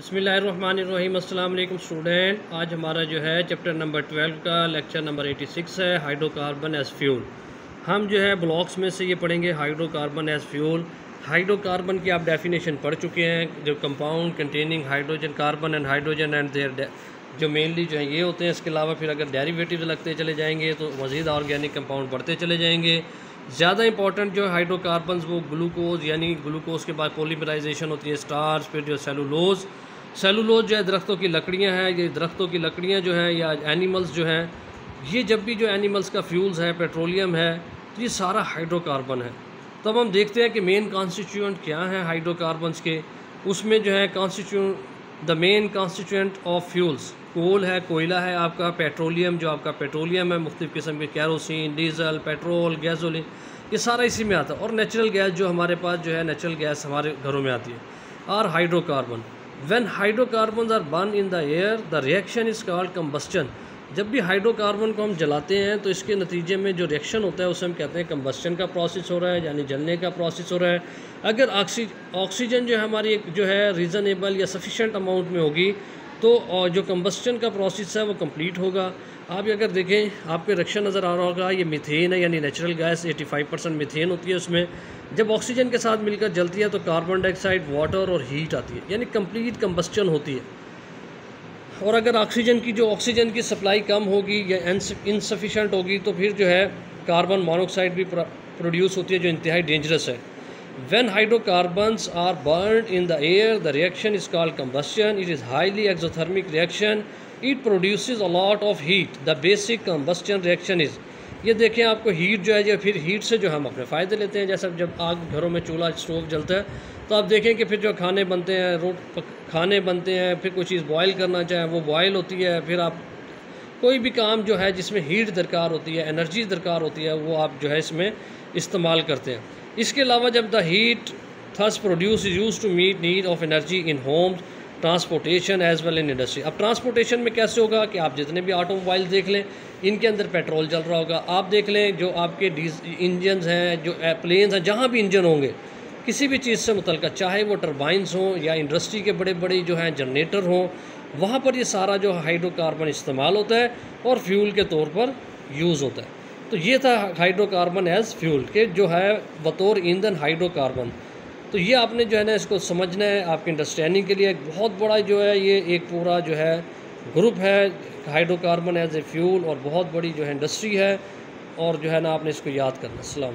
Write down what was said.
बसमीम अल्लाम स्टूडेंट। आज हमारा जो है चैप्टर नंबर ट्वेल्व का लेक्चर नंबर एटी सिक्स है, हाइड्रोकार्बन एज फ्यूल। हम जो है ब्लॉक्स में से ये पढ़ेंगे हाइड्रोकार्बन एज फ्यूल। हाइड्रोकार्बन की आप डेफिनेशन पढ़ चुके हैं, जो compound containing hydrogen, carbon and hydrogen and there जो मेनली जो है ये होते हैं। इसके अलावा फिर अगर डेरिवेटिव लगते चले जाएँगे तो मज़ीद ऑर्गेनिक कंपाउंड बढ़ते चले जाएँगे। ज़्यादा इंपॉर्टेंट जो हाइड्रोकार्बन वो ग्लूकोज यानी ग्लूकोज के बाद पोलीमराइजेशन होती है स्टार्स फिर जो सेलुलोज सेलुलोज जो है, दरख्तों की लकड़ियाँ हैं, ये दरख्तों की लकड़ियाँ जो हैं, या एनिमल्स जो हैं, ये जब भी जो एनिमल्स का फ्यूल्स है पेट्रोलियम है तो ये सारा हाइड्रोकार्बन है। तब हम देखते हैं कि मेन कॉन्स्टिट्यूंट क्या है हाइड्रोकार्बन्स के। उसमें जो है constituent the main constituent of fuels coal है, कोयला है, आपका पेट्रोलियम जो आपका पेट्रोलियम है मुख्तु किस्म के कैरोसिन डीजल पेट्रोल गैसोलिन ये सारा इसी में आता है। और नेचुरल गैस जो हमारे पास जो है नेचुरल गैस हमारे घरों में आती है। और hydrocarbon when hydrocarbon are burn in the air the reaction is called combustion. जब भी हाइड्रोकार्बन को हम जलाते हैं तो इसके नतीजे में जो रिएक्शन होता है, उसे हम कहते हैं कम्बस्टन का प्रोसेस हो रहा है, यानी जलने का प्रोसेस हो रहा है। अगर ऑक्सीजन जो है हमारी एक जो है रीज़नेबल या सफिशेंट अमाउंट में होगी तो जो कम्बस्टन का प्रोसेस है, वो कंप्लीट होगा। आप अगर देखें, आपको रिएक्शन नज़र आ रहा होगा, ये मिथेन है, यानी नेचुरल गैस 85 परसेंट मिथेन होती है उसमें। जब ऑक्सीजन के साथ मिलकर जलती है तो कार्बन डाइऑक्साइड वाटर और हीट आती है, यानी कंप्लीट कम्बस्टन होती है। और अगर ऑक्सीजन की जो ऑक्सीजन की सप्लाई कम होगी या इनसफिशेंट होगी तो फिर जो है कार्बन मोनोक्साइड भी प्रोड्यूस होती है, जो इंतहाई डेंजरस है। When hydrocarbon are burn in the air the reaction is called combustion it is highly exothermic reaction it produce a lot of heat the basic combustion reaction is ये देखें आपको heat जो है, या फिर हीट से जो हम अपने फ़ायदे लेते हैं। जैसे जब आग घरों में चूल्हा स्टोव जलता है तो आप देखें कि फिर जो खाने बनते हैं, रोट खाने बनते हैं, फिर कोई चीज़ बॉयल करना चाहें, वो बॉयल होती है, फिर आप कोई भी काम जो है, जिसमें हीट दरकार होती है एनर्जी दरकार होती है, वो आप जो है इसमें इस्तेमाल करते हैं। इसके अलावा जब the heat thus produce use to meet need of energy in homes transportation as well in industry. अब ट्रांसपोर्टेशन में कैसे होगा कि आप जितने भी ऑटोमोबाइल देख लें, इनके अंदर पेट्रोल चल रहा होगा। आप देख लें, जो आपके इंजन हैं, जो प्लेन्स हैं, जहाँ भी इंजन होंगे, किसी भी चीज़ से मुतल चाहे वो टर्बाइंस हों या इंडस्ट्री के बड़े बड़े जो हैं जनरेटर हों, वहाँ पर ये सारा जो हाइड्रोकार्बन इस्तेमाल होता है और फ्यूल के तौर पर यूज़ होता है। तो ये था हाइड्रोकार्बन एज़ फ्यूल के, जो है बतौर ईंधन हाइड्रोकार्बन। तो ये आपने जो है ना इसको समझना है आपकी अंडरस्टैंडिंग के लिए। एक बहुत बड़ा जो है ये एक पूरा जो है ग्रुप है हाइड्रोकार्बन एज ए फ्यूल और बहुत बड़ी जो है इंडस्ट्री है और जो है ना आपने इसको याद करना। अल्लाम